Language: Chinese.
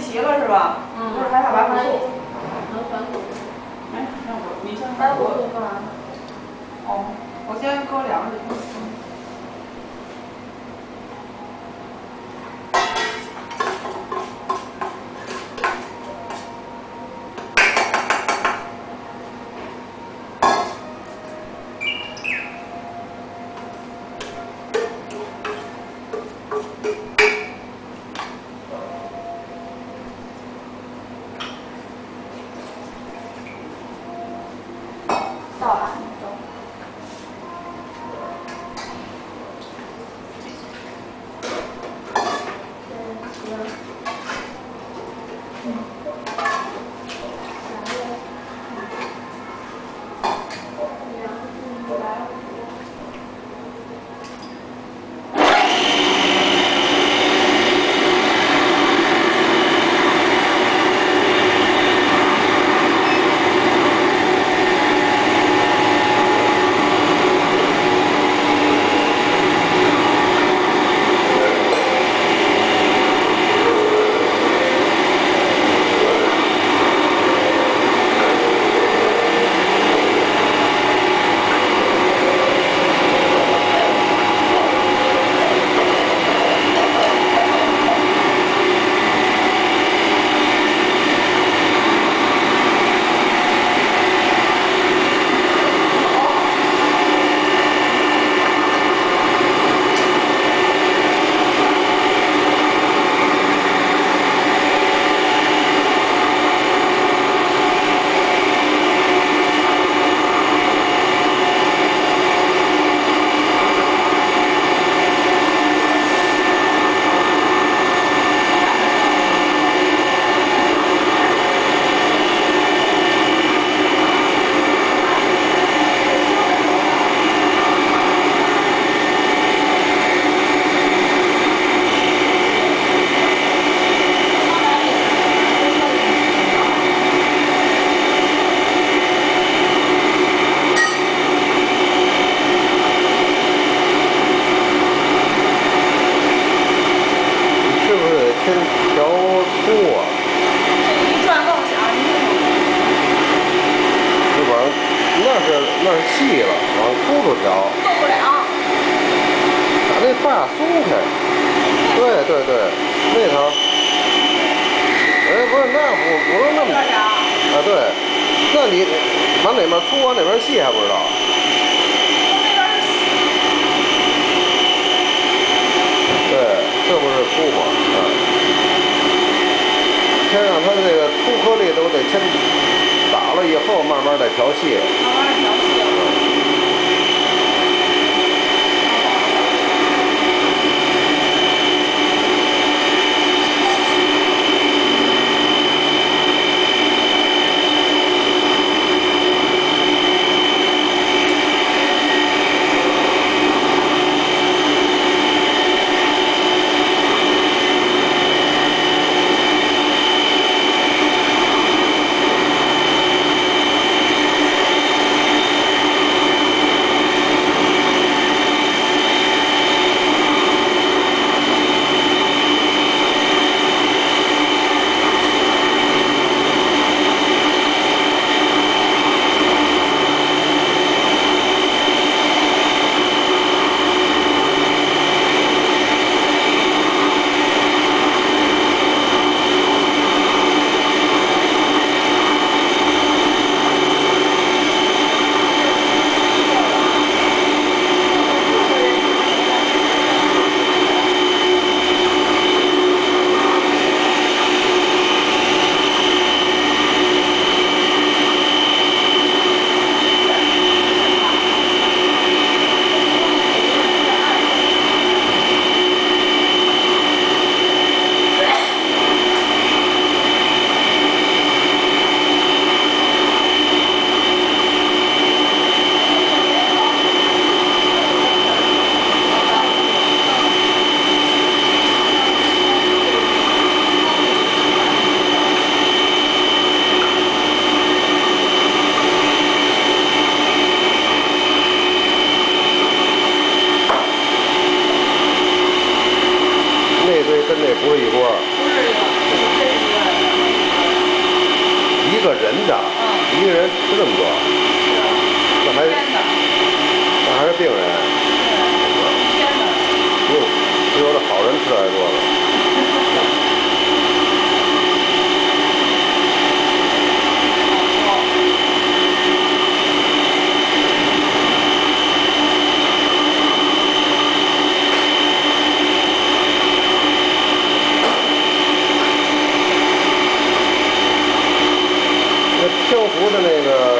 齐了是吧？嗯。不是还差白骨。哎，那我你先？哦，我先搁凉里。那是那是细了，往粗处调，受不了。把那把松开。对对对，那头。哎，不是，那不不是那么。啊？对，那你往哪边粗，往哪边细还不知道？对，这不是粗吗？啊，先让它这个粗颗粒都得先好了以后，慢慢的调细。慢慢调细。对，跟那不是一锅。不是一个，这是一个人的。一个人吃这么多，那还一天的，那还是病人。一天的。比我比我这好人吃的还多了。那漂浮的那个